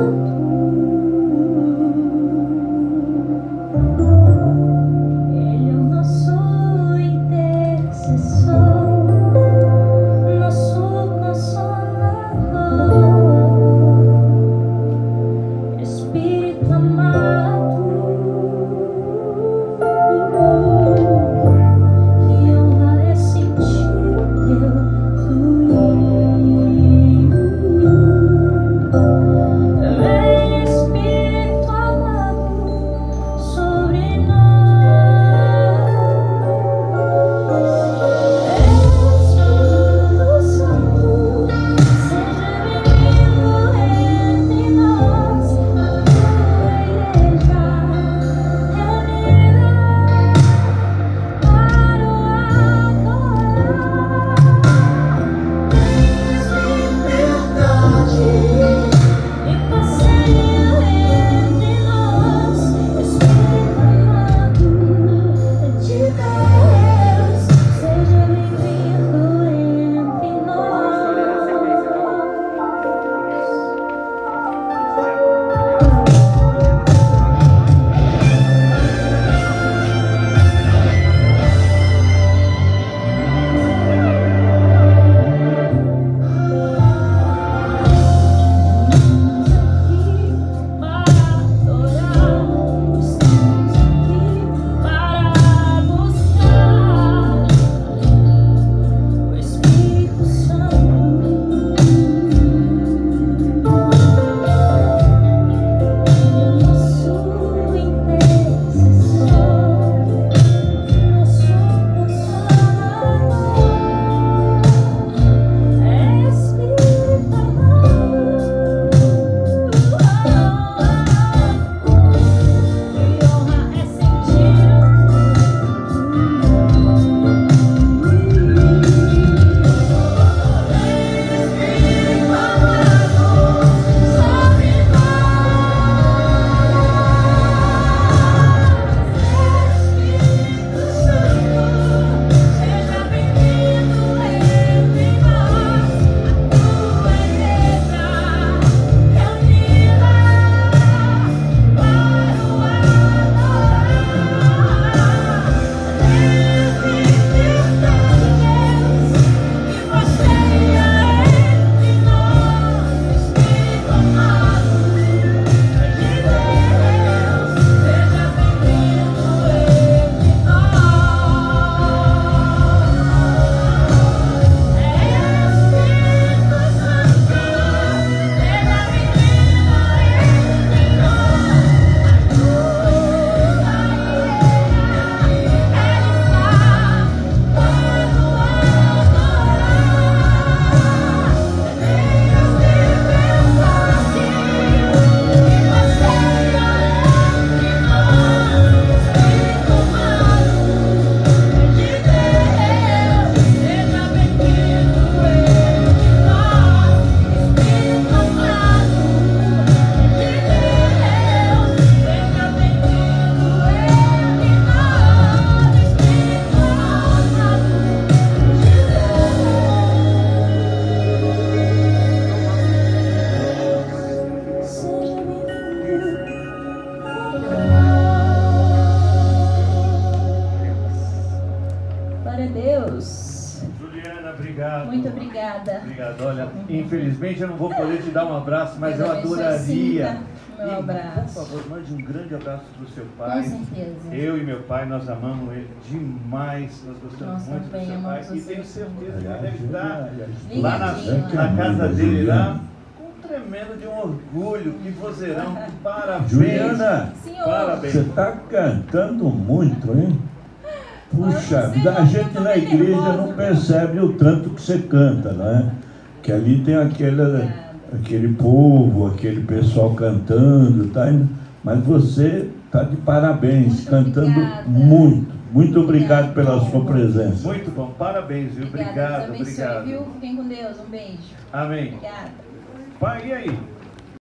Ele obrigada. Obrigado. Olha, infelizmente eu não vou poder te dar um abraço, mas eu abençoe, adoraria. meu E, abraço. Por favor, mande um grande abraço para o seu Com pai. certeza. Eu e meu pai, nós amamos ele demais. Nós gostamos Nós muito do seu pai. E tenho certeza que ele deve estar lá na, na casa dele lá com um tremendo de um orgulho. Que vozeirão. Parabéns. Juliana, Senhor, Parabéns. você está cantando muito, hein? Puxa a gente na igreja não percebe o tanto que você canta, né? Que ali tem aquele, aquele povo, aquele pessoal cantando, tá? Mas você está de parabéns, Muito cantando obrigada. muito. Muito obrigado pela sua presença. Muito bom. Parabéns, viu? Obrigada, Obrigado, Deus abençoe, obrigado. viu? Fiquem com Deus. Um beijo. Amém. Obrigada. Pai, e aí?